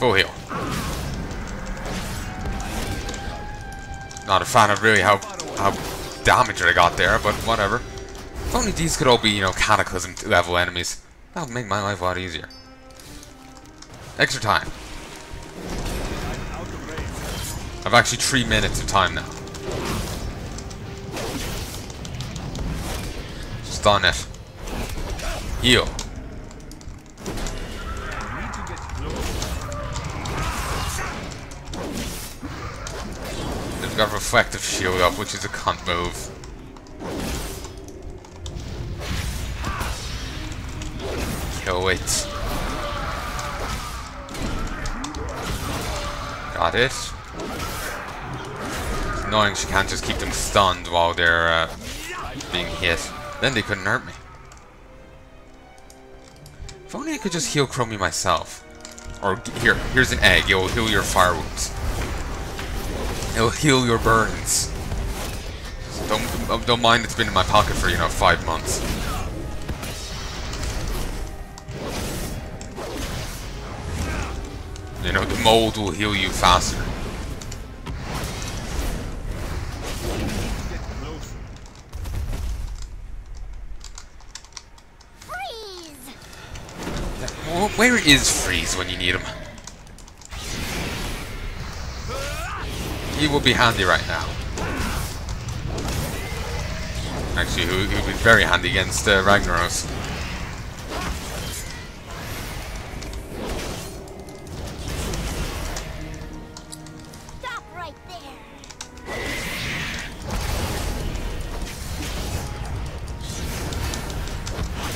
Full heal. Not a fan of really how how damage I got there, but whatever. If only these could all be, you know, cataclysm level enemies. That would make my life a lot easier. Extra time. I've actually three minutes of time now. Stun it. Heal. Got reflective shield up, which is a cunt move. Kill it. Got it. It's annoying she can't just keep them stunned while they're uh, being hit. Then they couldn't hurt me. If only I could just heal Chromie myself. Or here, here's an egg. It will heal your fire wounds. It'll heal your burns. Don't don't mind it's been in my pocket for you know five months. You know the mold will heal you faster. Freeze! Where is Freeze when you need him? He will be handy right now. Actually, he would be very handy against uh, Ragnaros. Stop right there.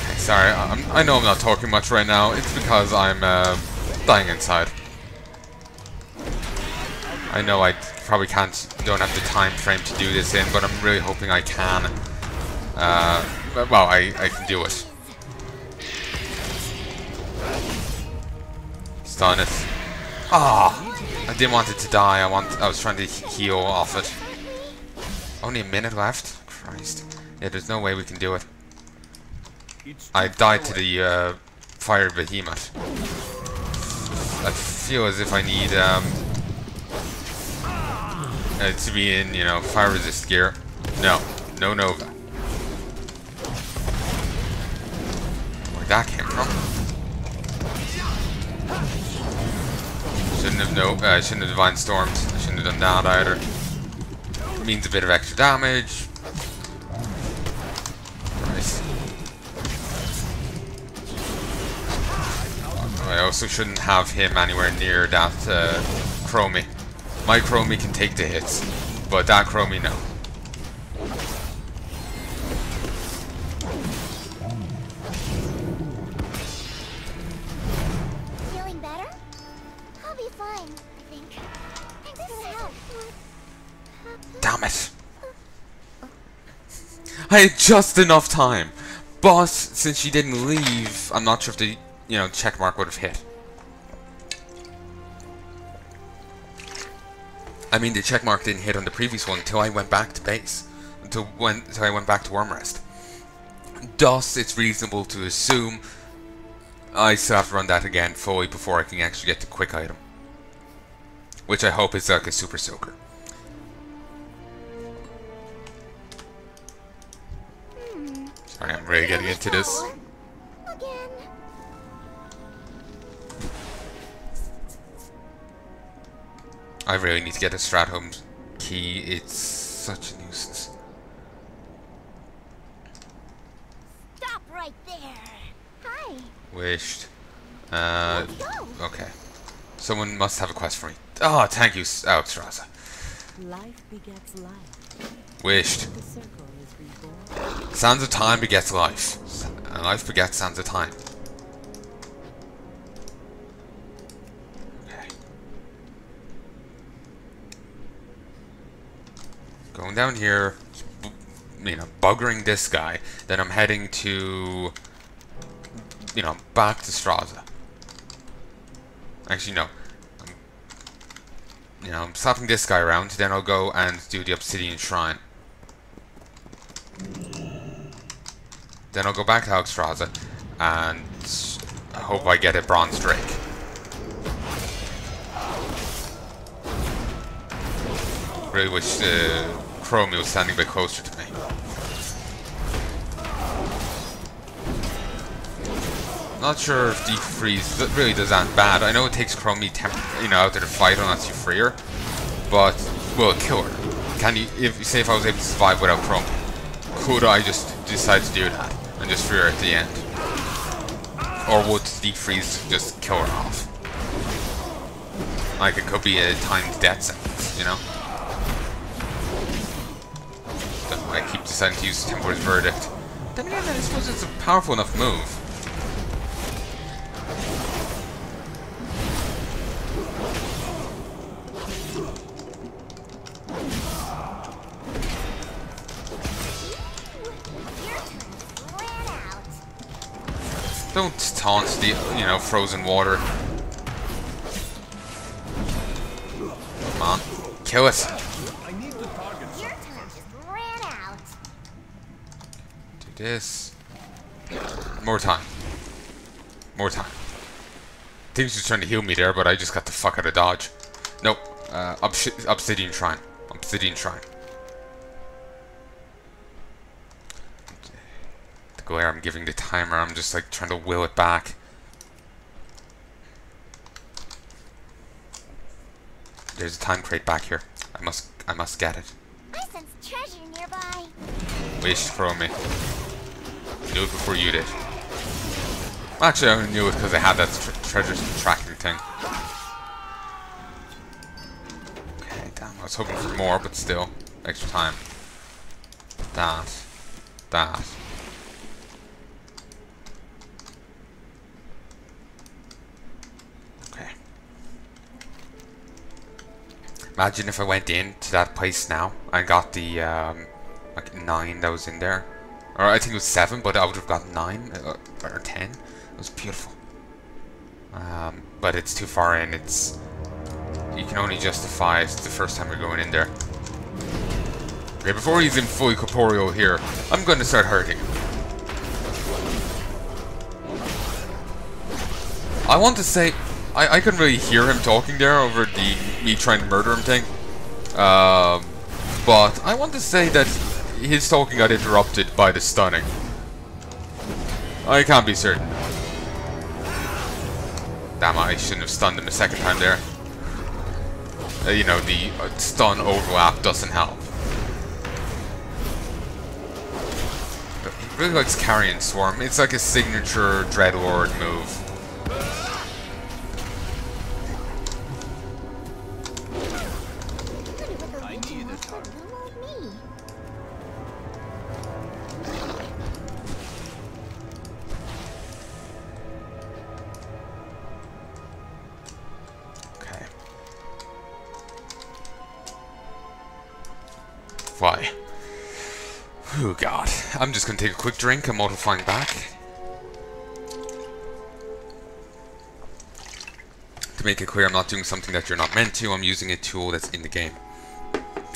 Okay, sorry, I'm, I know I'm not talking much right now. It's because I'm uh, dying inside. I know I probably can't, don't have the time frame to do this in, but I'm really hoping I can. Uh, well, I, I can do it. Stun it. Ah! I didn't want it to die. I want. I was trying to heal off it. Only a minute left. Christ. Yeah, there's no way we can do it. I died to the uh, fire behemoth. I feel as if I need um, uh, to be in, you know, fire resist gear. No, no Nova. Where that came from? Shouldn't have no. Uh, shouldn't have divine stormed. I shouldn't have done that either. Means a bit of extra damage. I also shouldn't have him anywhere near that uh, Chromie. My Chromie can take the hits, but that Chromie no. Feeling better? I'll be fine, I think. Thanks for the help. Damn it! I had just enough time. But since she didn't leave, I'm not sure if the you know check mark would have hit. I mean, the check mark didn't hit on the previous one until I went back to base, until when until I went back to Wyrmrest. Thus, it's reasonable to assume I still have to run that again fully before I can actually get the quick item, which I hope is like a super soaker. Sorry, I'm really getting into this. I really need to get a Stratholme key. It's such a nuisance. Stop right there. Hi. Wished. Uh, okay. Someone must have a quest for me. Oh, thank you, Alexstrasza. Life begets life. Wished. The circle is reborn. Sands of Time begets life. And life begets Sands of Time. going down here, you know, buggering this guy. Then I'm heading to, you know, back to Straza. Actually, no. I'm, you know, I'm slapping this guy around. Then I'll go and do the Obsidian Shrine. Then I'll go back to Alexstrasza and I hope I get a Bronze Drake. Really wish the Chromie was standing a bit closer to me. Not sure if Deep Freeze really does that bad. I know it takes Chromie you know, out there to fight unless you free her, but will it kill her? Can you, if say if I was able to survive without Chromie, could I just decide to do that and just free her at the end? Or would Deep Freeze just kill her off? Like it could be a timed death sentence, you know? I keep deciding to use Templar's Verdict. Then again, I suppose it's a powerful enough move. Don't taunt the, you know, frozen water. Come on. Kill it. This. More time. More time. I think she's trying to heal me there, but I just got the fuck out of dodge. Nope. Uh, Obs Obsidian Shrine. Obsidian Shrine. The glare I'm giving the timer. I'm just like trying to will it back. There's a time crate back here. I must I must get it. I sense treasure nearby. Wish from me. Knew it before you did. Actually, I only knew it because I had that tre treasure tracking thing. Okay, damn. I was hoping for more, but still. Extra time. That. That. Okay. Imagine if I went into that place now and got the um, like nine that was in there, or I think it was seven, but I would have got nine uh, or ten. It was beautiful. Um, but it's too far in. It's you can only justify it the first time you're going in there. Okay, before he's in fully corporeal here, I'm going to start hurting. I want to say I, I couldn't really hear him talking there over the me trying to murder him thing. Um, but I want to say that his talking got interrupted by the stunning. I can't be certain. Damn, I shouldn't have stunned him a second time there. Uh, you know, the uh, stun overlap doesn't help. But he really likes Carrion Swarm. It's like a signature Dreadlord move. Why? Oh god. I'm just gonna take a quick drink and modifying back. To make it clear, I'm not doing something that you're not meant to, I'm using a tool that's in the game.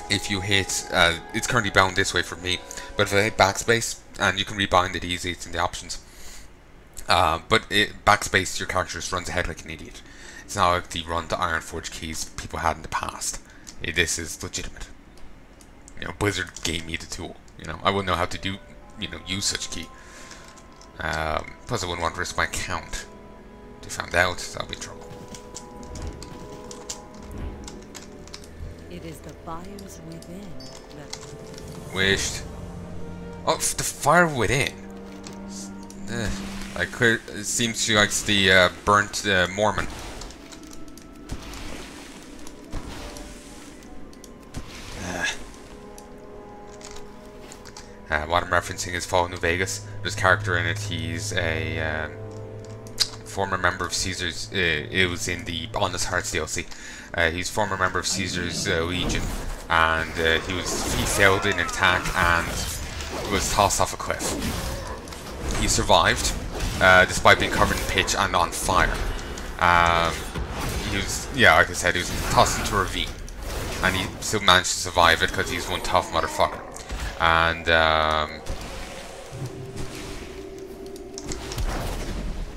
If you hit, uh, it's currently bound this way for me, but if I hit backspace, and you can rebind it easy, it's in the options. Uh, but it, backspace, your character just runs ahead like an idiot. It's not like the run to Ironforge keys people had in the past. This is legitimate you know, Blizzard gave me the tool. You know, I wouldn't know how to do, you know, use such a key. Um, plus, I wouldn't want to risk my account. If they found out, I'll be in trouble. It is the fires within that. Wished. Oh, the fire within. Uh, I clear. It seems she likes the uh, burnt uh, Mormon. Uh, what I'm referencing is Fallout New Vegas. There's a character in it. He's a um, former member of Caesar's. Uh, it was in the Honest Hearts DLC. Uh, he's former member of Caesar's uh, Legion, and uh, he was he failed in an attack and was tossed off a cliff. He survived, uh, despite being covered in pitch and on fire. Um, he was, yeah, like I said, he was tossed into a ravine, and he still managed to survive it because he's one tough motherfucker and um,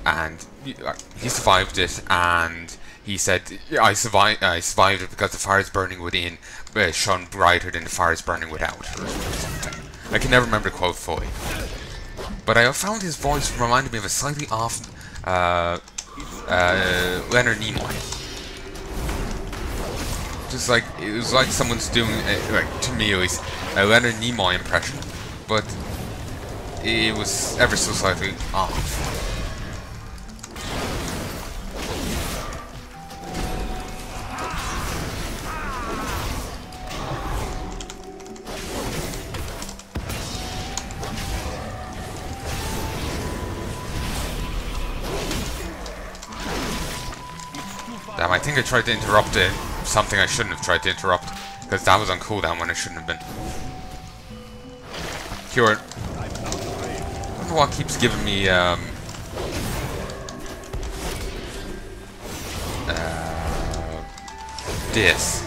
and he survived it and he said, "I survived. I survived it because the fire is burning within, uh, shone brighter than the fire is burning without." I can never remember the quote fully, but I found his voice reminded me of a slightly off uh, uh, Leonard Nimoy. Just like it was like someone's doing, uh, like to me at least, a Leonard Nimoy impression, but it was ever so slightly off. Damn, I think I tried to interrupt it. Something I shouldn't have tried to interrupt. Because that was on cooldown when it shouldn't have been. Cured. I don't know keeps giving me, um... Uh... This.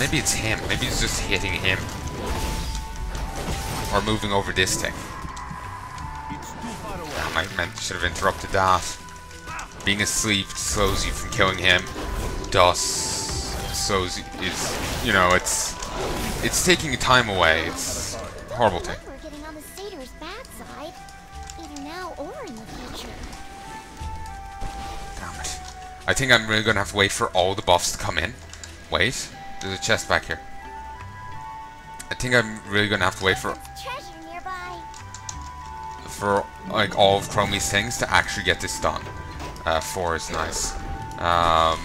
Maybe it's him. Maybe it's just hitting him. Or moving over this thing. Damn, I meant should have interrupted that. Being asleep slows you from killing him. Thus slows is you know, it's it's taking time away. It's a horrible thing. We're getting on the satyr's bad side. Either now or in the future. Damn it. I think I'm really gonna have to wait for all the buffs to come in. Wait, there's a chest back here. I think I'm really gonna have to wait for There's treasure nearby. for like all of Chromie's things to actually get this done. Uh, four is nice. Um,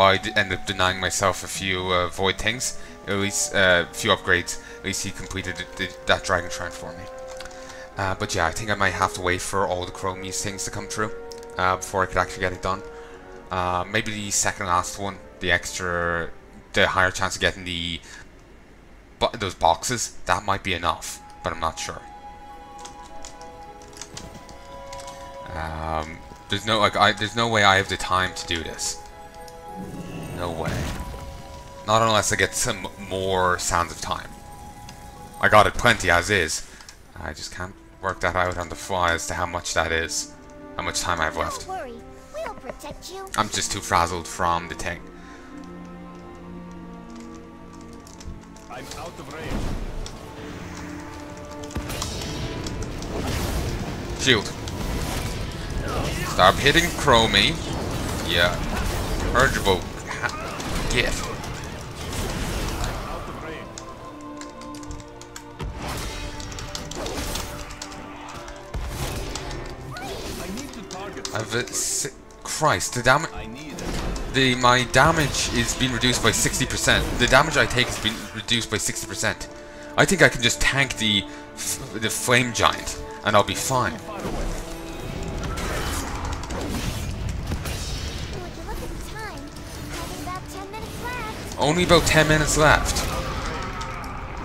Well, I d- ended up denying myself a few uh, void things. At least uh, a few upgrades. At least he completed the, the, that dragon shrine for me. Uh, but yeah, I think I might have to wait for all the Chromie's things to come through uh, before I could actually get it done. Uh, maybe the second last one, the extra, the higher chance of getting the those boxes, that might be enough, but I'm not sure. Um, there's no like I there's no way I have the time to do this. No way. Not unless I get some more Sands of Time. I got it plenty as is. I just can't work that out on the fly as to how much that is. How much time I have left. Don't worry. We'll protect you. I'm just too frazzled from the thing. I'm out of range. Shield. Stop hitting Chromie. Yeah. Urgeable. Target. I've uh, Christ, the damage. The my damage is being reduced by 60%. The damage I take is being reduced by 60%. I think I can just tank the the flame giant, and I'll be fine. Only about 10 minutes left.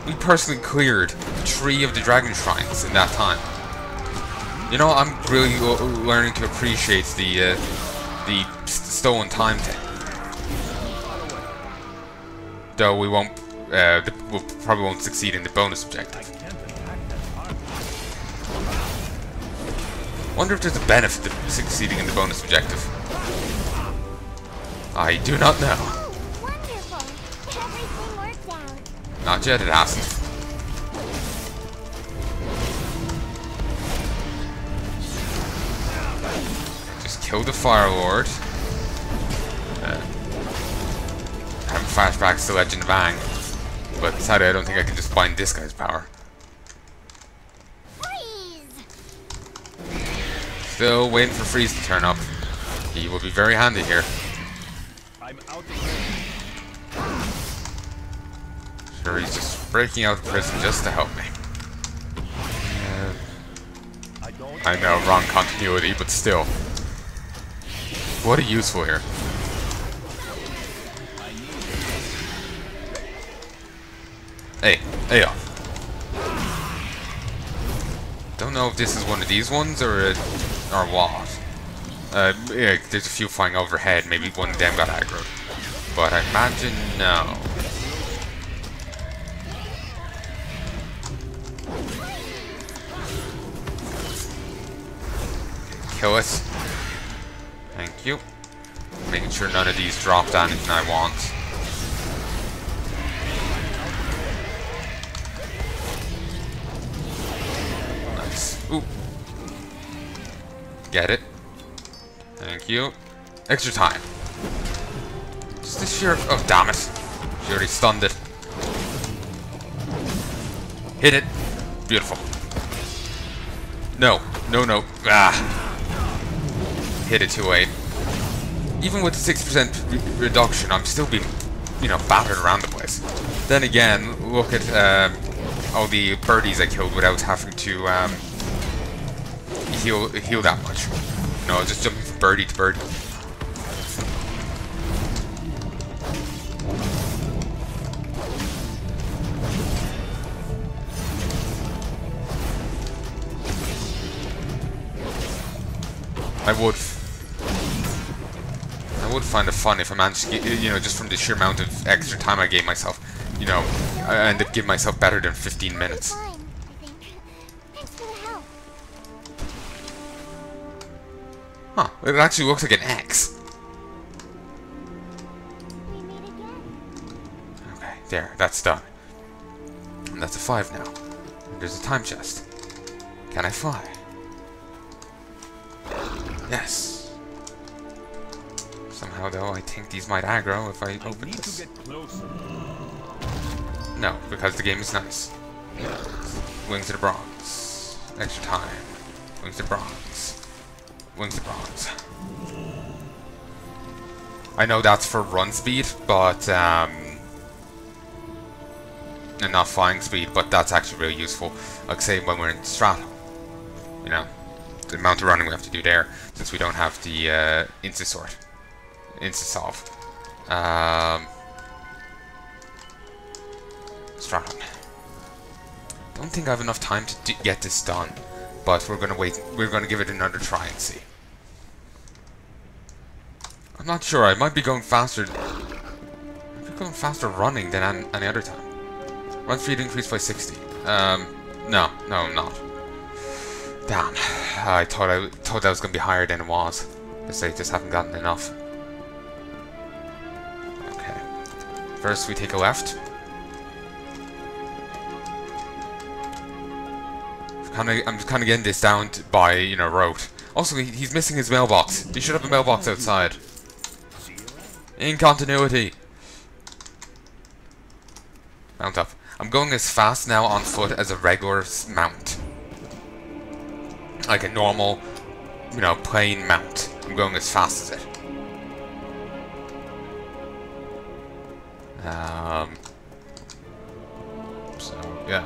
We personally cleared three of the dragon shrines in that time. You know, I'm really learning to appreciate the uh, the s- stolen time thing. Though we won't, uh, we probably won't succeed in the bonus objective. Wonder if there's a benefit to succeeding in the bonus objective. I do not know. Not yet, it hasn't. Just kill the Fire Lord. Uh, having flashbacks to Legend of Aang. But sadly, I don't think I can just bind this guy's power. Freeze! Still waiting for Freeze to turn up. He will be very handy here. I'm out He's just breaking out of prison just to help me. Uh, I know, wrong continuity, but still. What a useful here. Hey, hey off. Don't know if this is one of these ones or a, or what. Uh, yeah, there's a few flying overhead. Maybe one of them got aggroed. But I imagine no. Kill it. Thank you. Making sure none of these drop down anything I want. Nice. Ooh. Get it. Thank you. Extra time. Just the sheer... Oh, damn it. She already stunned it. Hit it. Beautiful. No. No, no. Ah. Hit it too late. Even with the 6% re reduction, I'm still being, you know, battered around the place. Then again, look at um, all the birdies I killed without having to um, heal heal that much. No, just jumping from birdie to birdie. I would. I would find it fun if I managed to get, you know, just from the sheer amount of extra time I gave myself, you know, I end up giving myself better than 15 minutes. fine, I think. Thanks for the help. Huh, it actually looks like an X. We meet again. Okay, there, that's done. And that's a 5 now. And there's a time chest. Can I fly? Yes. Somehow, though, I think these might aggro if I I open need this. to get closer. No, because the game is nice. Wings to the bronze. Extra time. Wings to bronze. Wings to bronze. I know that's for run speed, but um, and not flying speed, but that's actually really useful. Like say when we're in Strato, you know, the amount of running we have to do there, since we don't have the uh, insta sort, insta solve. Um, Straton. Don't think I have enough time to get this done, but we're gonna wait. We're gonna give it another try and see. I'm not sure. I might be going faster. I might be going faster running than an, any other time. Run speed increased by 60. Um, no, no, I'm not. Damn. I thought I thought that was gonna be higher than it was. Guess I just haven't gotten enough. First, we take a left. Kind of, I'm kind of getting this down by you know rote. Also, he, he's missing his mailbox. He should have a mailbox outside. In continuity. Mount up. I'm going as fast now on foot as a regular mount. Like a normal, you know, plain mount. I'm going as fast as it. Um. So yeah.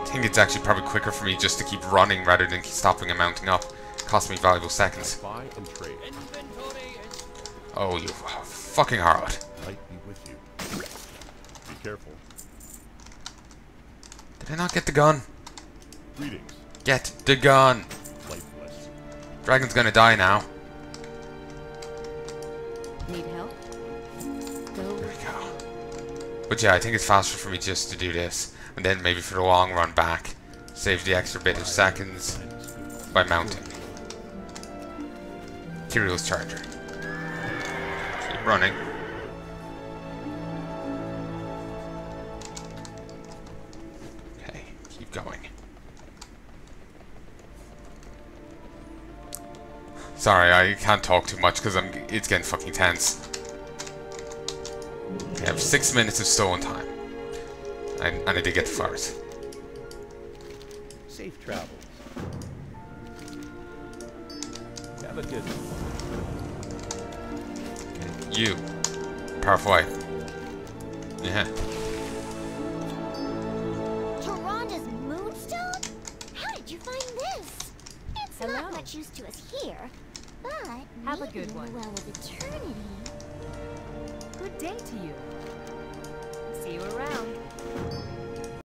I think it's actually probably quicker for me just to keep running rather than keep stopping and mounting up. Cost me valuable seconds. Buy and trade. Oh, you fucking harlot. Might be with you. Be careful. Did I not get the gun? Greetings. Get the gun. Lifeless. Dragon's gonna die now. Need help? Go. There we go. But yeah, I think it's faster for me just to do this. And then maybe for the long run back, save the extra bit of seconds by mounting. Kirill's charger. Keep running. Sorry, I can't talk too much because I'm. It's getting fucking tense. I have six minutes of stolen time. I, I need to get to flowers. Safe travels. Have a good one. You. Powerful eye. Yeah. Taranda's moonstone? How did you find this? It's Hello. not much use to us here, but Have a good one. well of eternity. Good day to you. See you around.